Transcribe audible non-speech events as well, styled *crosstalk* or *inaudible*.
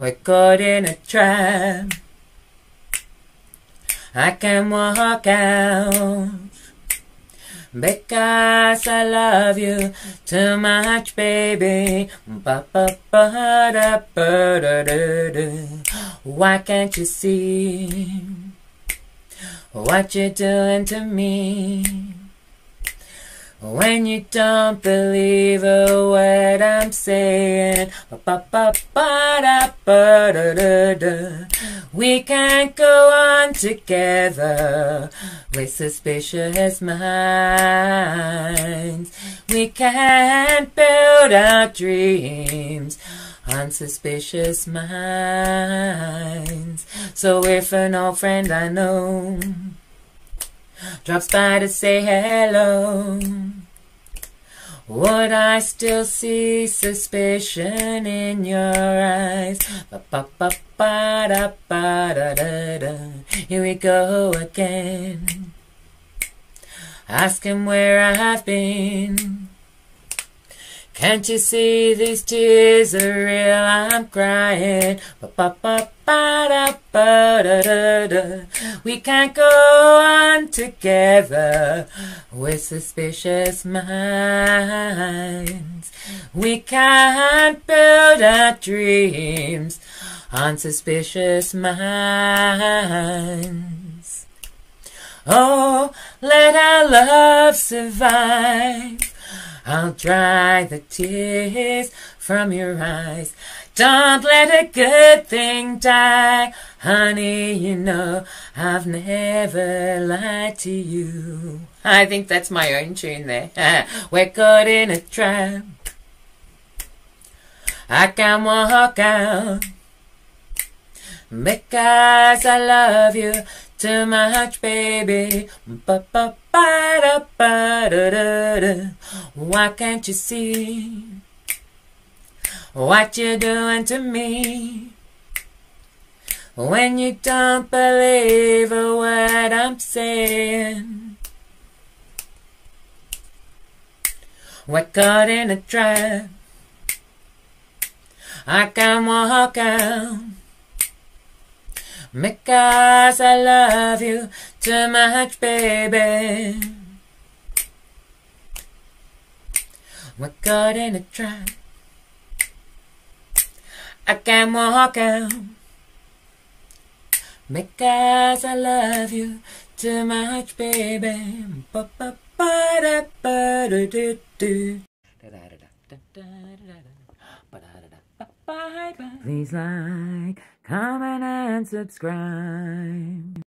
We're caught in a trap. I can walk out because I love you too much, baby. Ba ba ba da ba da da da. Why can't you see what you're doing to me? When you don't believe a word I'm saying, ba ba ba da ba da da da. We can't go on together with suspicious minds. We can't build our dreams on suspicious minds. So if an old friend I know drops by to say hello. Would I still see suspicion in your eyes? Ba ba ba ba da ba da da da. Here we go again. Ask him where I've been. Can't you see these tears are real? I'm crying. Ba ba ba ba da ba da da da. We can't go on together with suspicious minds. We can't build our dreams on suspicious minds. Oh, let our love survive. I'll dry the tears from your eyes. Don't let a good thing die. Honey, you know I've never lied to you. I think that's my own tune there. *laughs* We're caught in a trap. I can walk out because I love you too much, baby. Ba ba ba da ba da da da. Why can't you see what you're doing to me? When you don't believe a word I'm saying, we're caught in a trap. I can walk out. Because I love you too much, baby. We're caught in a trap. I can't walk out. Because I love you too much, baby. Ba ba ba da ba da do do. Please like, comment, and subscribe.